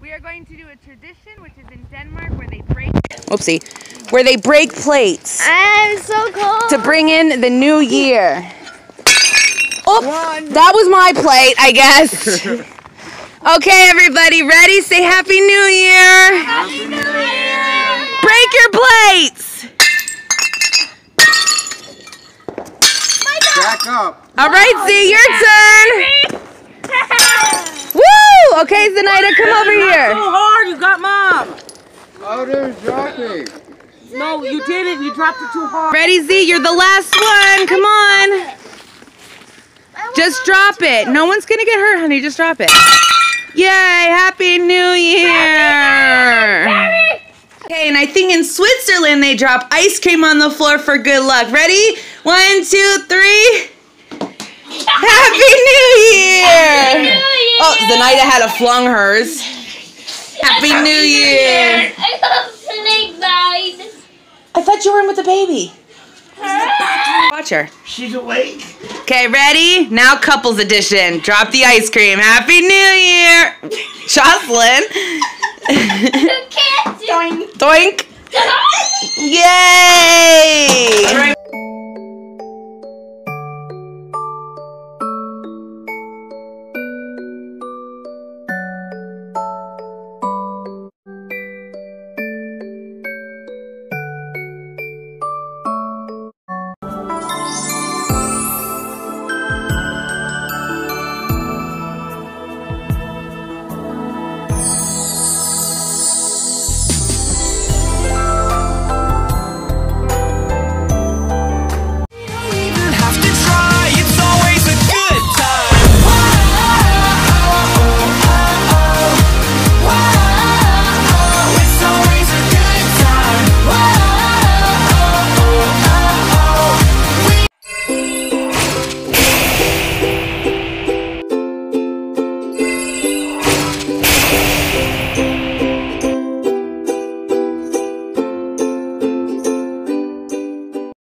We are going to do a tradition, which is in Denmark, where they break. Oopsie. Where they break plates I'm so cold. to bring in the new year. Oh, that was my plate, I guess. okay, everybody, ready? Say Happy New Year. Happy New Year. Break your plates. Back up. All right, Z, your turn. Woo! Okay, Zenaida, come over here. So hard, you got mom. Oh, there's dropping. No, you didn't. You dropped it too hard. Ready, Z? You're the last one. Come on. Just drop it. No one's gonna get hurt, honey. Just drop it. Yay! Happy New Year! Okay, and I think in Switzerland they drop ice cream on the floor for good luck. Ready? One, two, three. Happy New Year! Oh, Zenaida had a flung hers. Happy New Year! I got snake bite. I thought you were in with the baby. Watch her. She's awake. Okay, ready? Now couples edition. Drop the ice cream. Happy New Year! Jocelyn. You can't do Doink. it. Yay!